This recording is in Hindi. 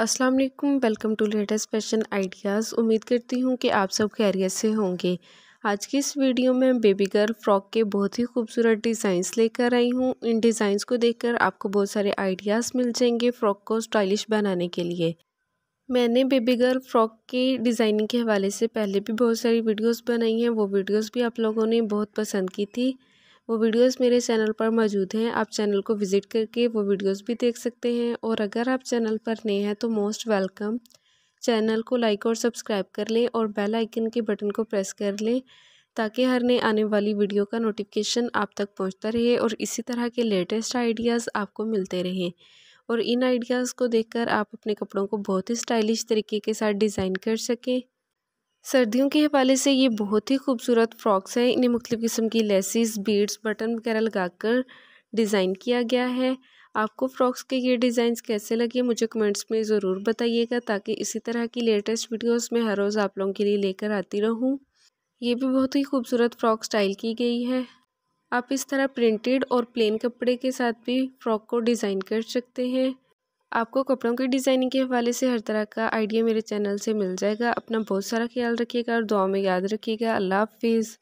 अस्सलाम वालेकुम welcome to latest fashion ideas उम्मीद करती हूँ कि आप सब खैरियत से होंगे। आज की इस वीडियो में बेबी गर्ल फ्रॉक के बहुत ही खूबसूरत डिज़ाइंस लेकर आई हूँ। इन डिज़ाइंस को देखकर आपको बहुत सारे आइडियाज़ मिल जाएँगे फ़्रॉक को स्टाइलिश बनाने के लिए। मैंने बेबी गर्ल फ्रॉक की डिज़ाइनिंग के हवाले से पहले भी बहुत सारी वीडियोज़ बनाई हैं। वो वीडियोज़ भी आप लोगों ने बहुत पसंद की थी। वो वीडियोस मेरे चैनल पर मौजूद हैं। आप चैनल को विज़िट करके वो वीडियोस भी देख सकते हैं और अगर आप चैनल पर नए हैं तो मोस्ट वेलकम। चैनल को लाइक और सब्सक्राइब कर लें और बेल आइकन के बटन को प्रेस कर लें ताकि हर नए आने वाली वीडियो का नोटिफिकेशन आप तक पहुँचता रहे और इसी तरह के लेटेस्ट आइडियाज़ आपको मिलते रहें। और इन आइडियाज़ को देखकर आप अपने कपड़ों को बहुत ही स्टाइलिश तरीके के साथ डिज़ाइन कर सकें। सर्दियों के हवाले से ये बहुत ही खूबसूरत फ्रॉक्स हैं। इन्हें मुख्तु किस्म की लेसिस, बीड्स, बटन वगैरह लगाकर डिज़ाइन किया गया है। आपको फ्रॉक्स के ये डिज़ाइंस कैसे लगे मुझे कमेंट्स में ज़रूर बताइएगा ताकि इसी तरह की लेटेस्ट वीडियोस में हर रोज़ आप लोगों के लिए लेकर आती रहूँ। ये भी बहुत ही खूबसूरत फ्रॉक स्टाइल की गई है। आप इस तरह प्रिंटेड और प्लेन कपड़े के साथ भी फ्रॉक को डिज़ाइन कर सकते हैं। आपको कपड़ों की डिज़ाइनिंग के हवाले से हर तरह का आइडिया मेरे चैनल से मिल जाएगा। अपना बहुत सारा ख्याल रखिएगा और दुआ में याद रखिएगा। अल्लाह हाफिज़।